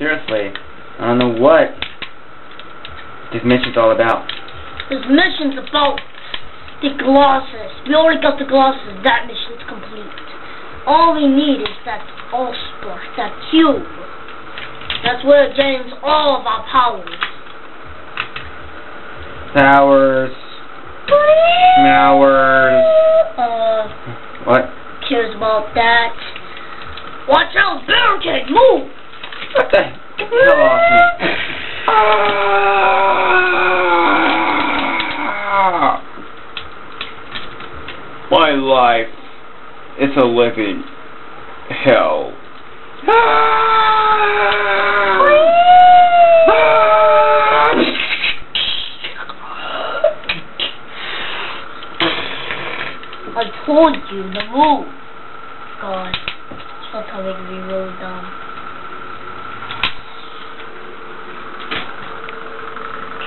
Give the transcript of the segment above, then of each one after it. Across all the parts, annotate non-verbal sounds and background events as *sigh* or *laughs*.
Seriously. I don't know what this mission's all about. This mission's about the glasses. We already got the glasses. That mission's complete. All we need is that allspark, that cube. That's where it gains all of our powers. Towers. Mowers. Uh, What? cares about that. Watch out, barricade, move! What the hell off me? My life is a living hell. I told you, the move. God, it can be really dumb.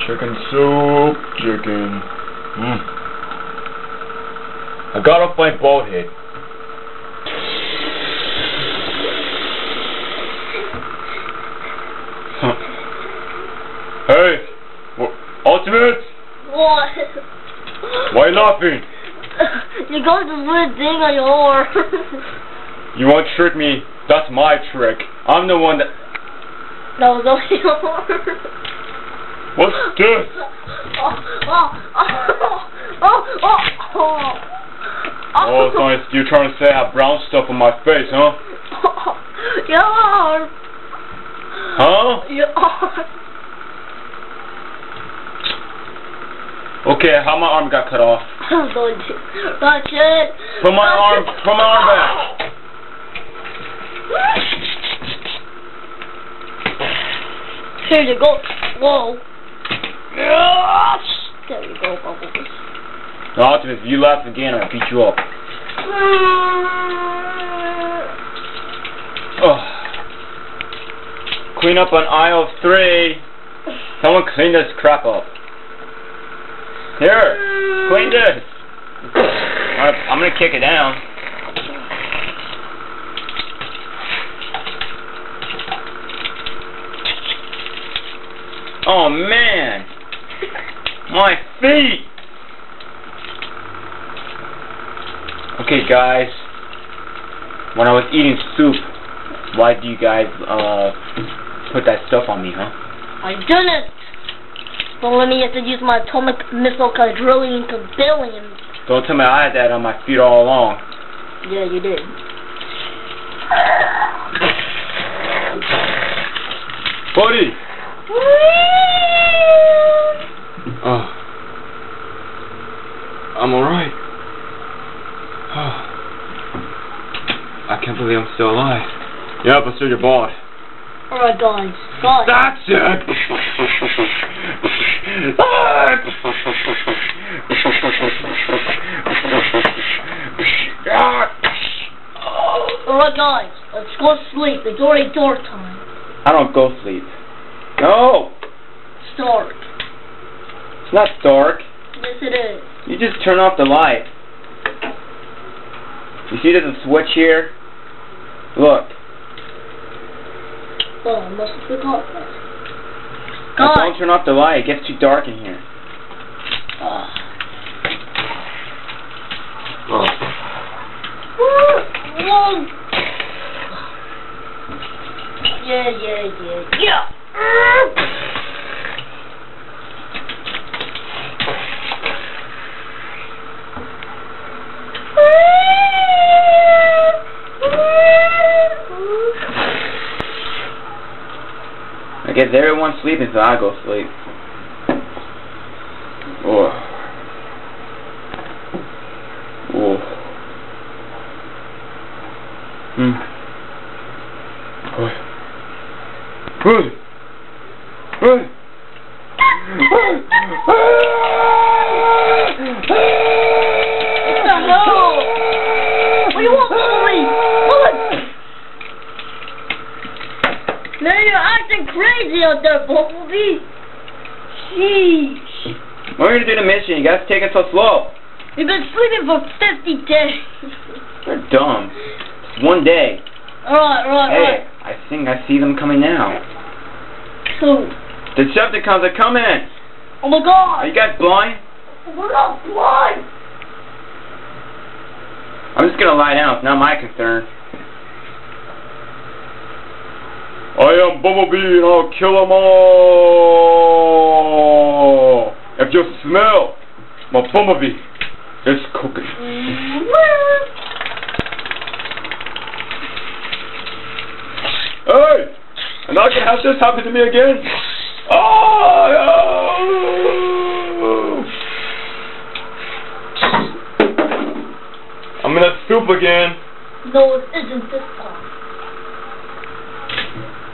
Chicken soup, chicken. Mm. I got off my boat head. Hey, wh- Ultimate, What? why you laughing? *laughs* you got this weird thing on your arm. *laughs* You want to trick me? That's my trick. I'm the one that. that was on your arm. *laughs* What's this? Oh, oh, oh, oh, it's nice. You're trying to say I have brown stuff on my face, huh? Your arm. Huh? Your arm. Okay, how my arm got cut off? I'm going to. Watch it. Put my arm, put my arm back. Here you go. Whoa. There you go, Bubbles. No, Optimus, if you laugh again, I'll beat you up. Uh. Ugh. Clean up on aisle three. Someone clean this crap up. Here, clean this. I'm I'm gonna kick it down. Oh man, *laughs* my feet. Okay, guys. When I was eating soup, why do you guys uh put that stuff on me, huh? I didn't. Don't let me have to use my atomic missile quadrillion to billions. Don't tell me I had that on my feet all along. Yeah, you did. Buddy! Oh. I'm alright. Oh. I can't believe I'm still alive. Yep, I still your bald. Alright, guys. Guys. That's it! Alright, guys. Let's go sleep. It's already dark time. I don't go sleep. No! It's dark. It's not dark. Yes, it is. You just turn off the light. You see there's a switch here? Look. Oh, I must have forgotten that. Now Don't turn off the light. It gets too dark in here. Ah. Whoa. Yeah, yeah, yeah, yeah. I guess everyone's sleeping, so I go sleep. Oh. Oh. Hmm. Oh. Hey. Hey. What the hell? What do you want from me? What? Man, you're acting out there, Bumblebee. Sheesh. Are you gonna do the mission? You guys take it so slow. You've been sleeping for 50 days. They're dumb. It's one day. Alright, alright, Hey, alright. I think I see them coming now. Who? The Decepticons are coming! Oh my god! Are you guys blind? We're not blind! I'm just gonna lie down, it's not my concern. I am Bumblebee and I'll kill them all! If you smell my Bumblebee, it's cooking. Hey! And not gonna have this happen to me again! Oh! I'm in a soup again. No, it isn't this time.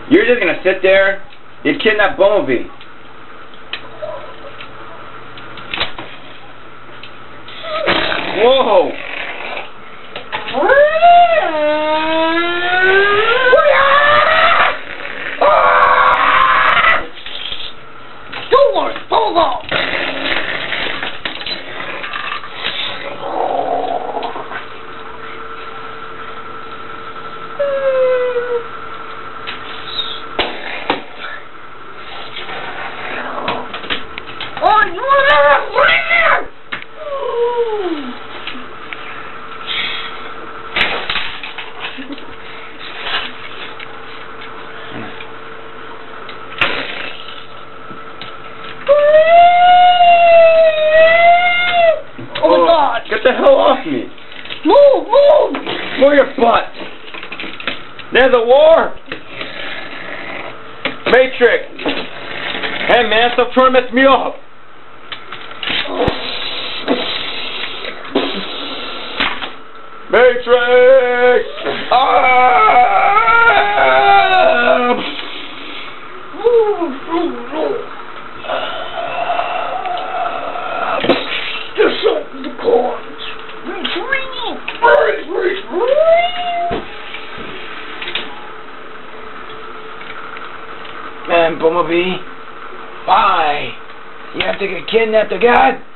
You're just gonna sit there? You kidnapped Bumblebee. Whoa! Don't worry, hold on. Oh, you want Oh my god! Get the hell off me! Move, move! Move your butt! There's a war! Matrix! Hey man, stop trying to mess me up! Matrix! Ah! Move, move, move. Just open the cards. Reach, reach, reach, reach. Bumblebee, why? You have to get kidnapped again?